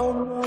Oh no.